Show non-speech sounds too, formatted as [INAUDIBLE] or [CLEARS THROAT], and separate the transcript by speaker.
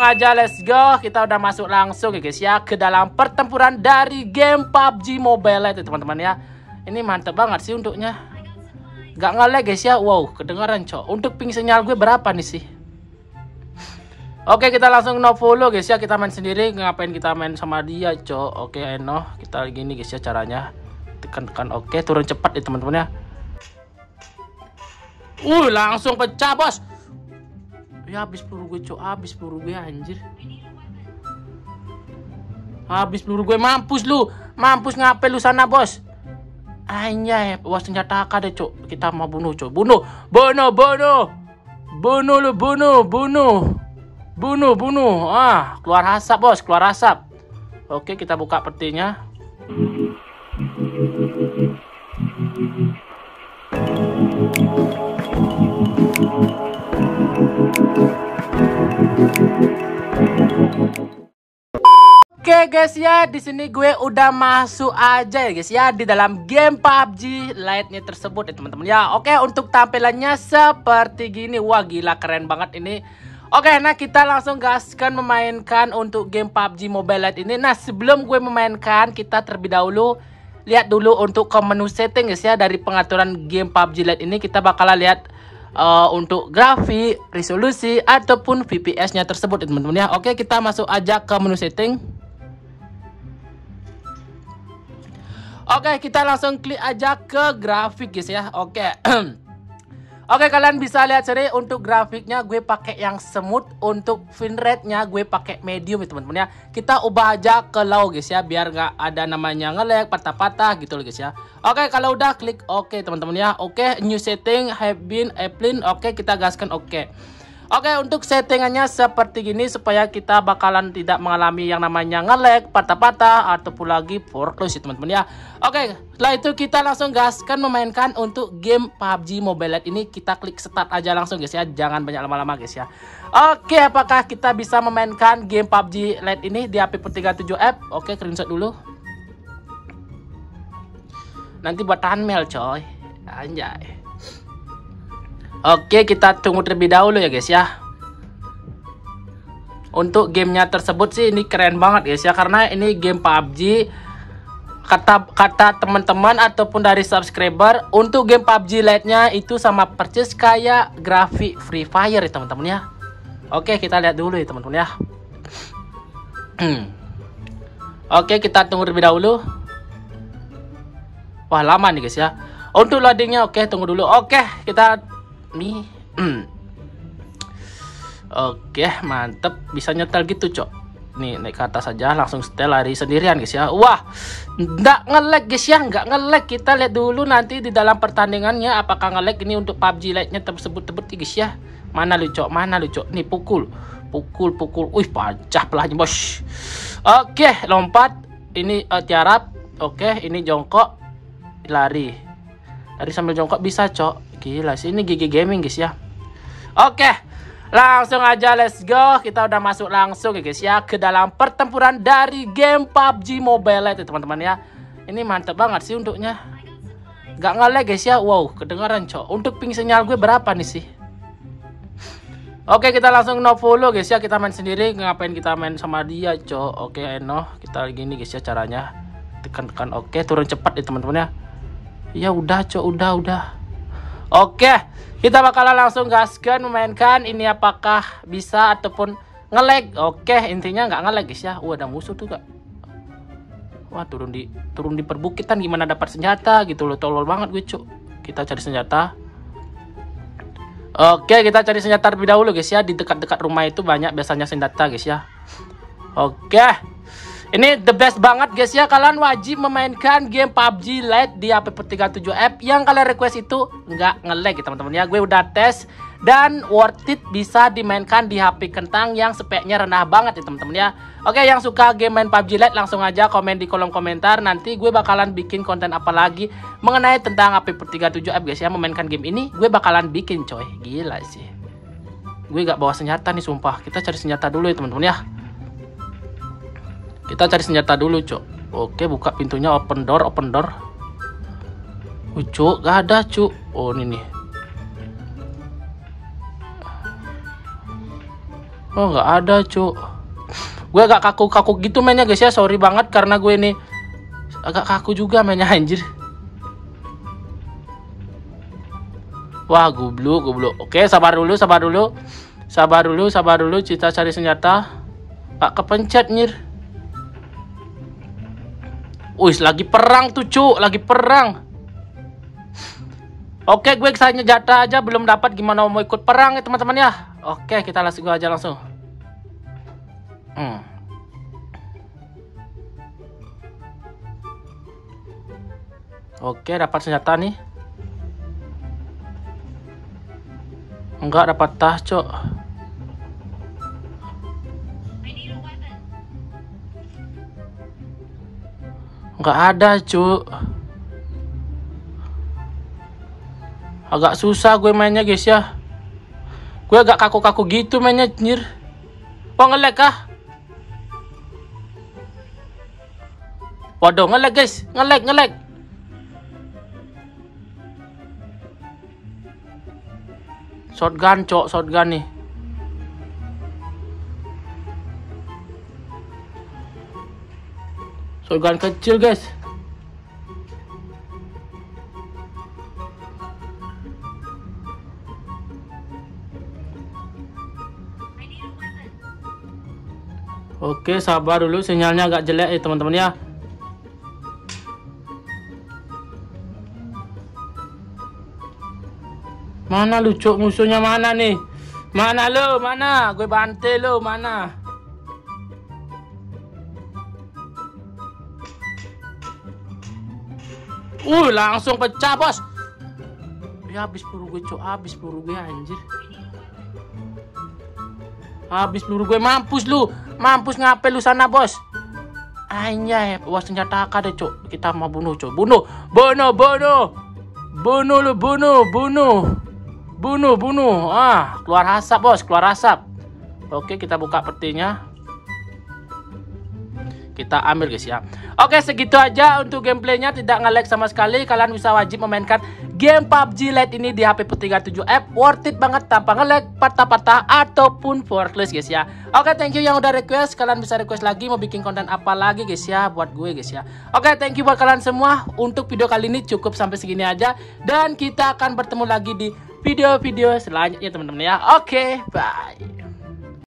Speaker 1: aja let's go. Kita udah masuk langsung ya guys ya ke dalam pertempuran dari game PUBG Mobile. Itu teman-teman ya. Ini mantep banget sih untuknya. Nggak ngelag guys ya. Wow kedengaran cok. Untuk ping sinyal gue berapa nih sih? Oke kita langsung no follow guys ya. Kita main sendiri. Ngapain kita main sama dia cok? Oke Eno kita gini guys ya caranya. Tekan-tekan oke. Turun cepat ya teman-teman ya. Uh langsung pecah bos Ya habis peluru gue cok, habis peluru gue anjir. Habis peluru gue mampus lu. Mampus ngapain lu sana, Bos? Anjay, was senjata AK deh, cok. Kita mau bunuh, cok. Bunuh. Bunuh, bunuh. Bunuh lu, bunuh, bunuh. Bunuh, bunuh. Ah, keluar asap, Bos, keluar asap. Oke, kita buka petinya. Oke guys ya, di sini gue udah masuk aja ya guys ya di dalam game PUBG Lite-nya tersebut ya teman-teman ya. Oke, untuk tampilannya seperti gini. Wah, gila keren banget ini. Oke, nah kita langsung gaskan memainkan untuk game PUBG Mobile Lite ini. Nah, sebelum gue memainkan, kita terlebih dahulu lihat dulu untuk ke menu setting guys ya dari pengaturan game PUBG Lite ini kita bakalan lihat uh, untuk grafik, resolusi ataupun VPS-nya tersebut teman-teman ya. Oke, kita masuk aja ke menu setting. Oke, kita langsung klik aja ke grafik guys ya. Oke. [CLEARS THROAT] Oke, kalian bisa lihat sendiri untuk grafiknya gue pakai yang smooth, untuk frame rate-nya gue pakai medium ya teman-teman ya. Kita ubah aja ke low guys ya biar nggak ada namanya ngelag, patah-patah gitu loh guys ya. Oke, kalau udah klik oke okay, teman-teman ya. Oke, new setting have been applied. Oke, kita gaskan oke. Okay. Oke untuk settingannya seperti gini supaya kita bakalan tidak mengalami yang namanya ngelag, patah-patah ataupun lagi foreclose ya teman-teman ya. Oke setelah itu kita langsung gaskan memainkan untuk game PUBG Mobile Lite ini kita klik start aja langsung guys ya jangan banyak lama-lama guys ya. Oke apakah kita bisa memainkan game PUBG Lite ini di HP 37 app? Oke screenshot dulu. Nanti buat tahan mail coy. Anjay. Oke, kita tunggu terlebih dahulu ya guys ya. Untuk gamenya tersebut sih ini keren banget guys ya karena ini game PUBG kata kata teman-teman ataupun dari subscriber untuk game PUBG Lite-nya itu sama persis kayak grafik Free Fire ya teman-teman ya. Oke, kita lihat dulu ya teman-teman ya. [CLEARS THROAT] Oke, kita tunggu terlebih dahulu. Wah, lama nih guys ya. Untuk loadingnya oke, tunggu dulu. Oke, kita nih hmm. oke mantep. Bisa nyetel gitu cok. Nih naik ke atas saja langsung setel lari sendirian guys ya. Wah nggak ngelag guys ya. Nggak ngelag. Kita lihat dulu nanti di dalam pertandingannya apakah ngelag ini untuk PUBG Lite nya tersebut tersebut guys ya. Mana lu cok? Mana lu cok? Nih pukul. Pukul pukul. Wih pecah pelahnya bos. Oke lompat. Ini uh, tiarap. Oke ini jongkok. Lari lari sambil jongkok bisa cok Gila sih ini gigi gaming guys ya. Oke. Langsung aja let's go. Kita udah masuk langsung ya guys ya ke dalam pertempuran dari game PUBG Mobile ya teman-teman ya. Ini mantep banget sih untuknya. Gak ngelag guys ya. Wow, kedengaran cok. Untuk ping sinyal gue berapa nih sih? Oke kita langsung no follow guys ya kita main sendiri ngapain kita main sama dia cok Oke Eno kita gini guys ya caranya tekan-tekan oke turun cepat ya teman-teman ya Ya udah cok udah udah Oke, kita bakalan langsung gaskan memainkan ini apakah bisa ataupun ngelag. Oke, intinya nggak ngelag guys ya. Wah, ada musuh tuh kak. Wah, turun di turun di perbukitan gimana dapat senjata gitu loh. Tolol banget gue, cuk. Kita cari senjata. Oke, kita cari senjata terlebih dahulu guys ya. Di dekat-dekat rumah itu banyak biasanya senjata guys ya. Oke. Ini the best banget guys ya. Kalian wajib memainkan game PUBG Lite di HP 37 app Yang kalian request itu nggak ngelag ya teman-teman ya. Gue udah tes dan worth it bisa dimainkan di HP kentang yang speknya rendah banget ya teman-teman ya. Oke yang suka game main PUBG Lite langsung aja komen di kolom komentar. Nanti gue bakalan bikin konten apa lagi mengenai tentang HP 37 app guys ya. Memainkan game ini gue bakalan bikin coy. Gila sih. Gue gak bawa senjata nih sumpah. Kita cari senjata dulu ya teman-teman ya kita cari senjata dulu, Cuk. Oke, buka pintunya open door, open door. Uh, Cuk, gak ada, Cuk. Oh, ini nih. Oh nggak ada cuk. Gue agak kaku-kaku gitu mainnya guys ya. Sorry banget karena gue ini agak kaku juga mainnya [LAUGHS] anjir. Wah goblok goblok. Oke sabar dulu sabar dulu. Sabar dulu sabar dulu. Kita cari senjata. Pak kepencet nyir. Wih lagi perang tuh cuk. Lagi perang. Oke gue sayangnya jatah aja belum dapat gimana mau ikut perang ya teman-teman ya. Oke kita langsung aja langsung. Hmm. Oke, dapat senjata nih. Enggak dapat tas, Cok. Enggak ada, Cuk. Agak susah gue mainnya, guys ya. Gue agak kaku-kaku gitu mainnya, nyir. Oh, ngelek kah? Waduh, ngelek, guys. Ngelek, ngelek. Shotgun, cok, shotgun nih. Shotgun kecil, guys. Oke, sabar dulu sinyalnya agak jelek ya, teman-teman ya. Mana lu cok musuhnya mana nih? Mana lu? Mana? Gue bantai lu, mana? Uh, langsung pecah, Bos. Ya habis peluru gue, cok. Habis peluru gue anjir. Habis peluru gue mampus lu. Mampus ngapel lu sana, Bos. Anjay, bos senjata AK deh, cok. Kita mau bunuh, cok. Bunuh. Bunuh, bunuh. Bunuh lu, bunuh, bunuh. Bunuh, bunuh. Ah, keluar asap, Bos, keluar asap. Oke, kita buka petinya. Kita ambil guys ya. Oke, segitu aja untuk gameplaynya tidak nge-lag sama sekali. Kalian bisa wajib memainkan game PUBG Lite ini di HP P37F. Worth it banget tanpa nge-lag, patah-patah ataupun worthless guys ya. Oke, thank you yang udah request. Kalian bisa request lagi mau bikin konten apa lagi guys ya buat gue guys ya. Oke, thank you buat kalian semua. Untuk video kali ini cukup sampai segini aja dan kita akan bertemu lagi di video-video selanjutnya teman-teman ya. Oke, bye.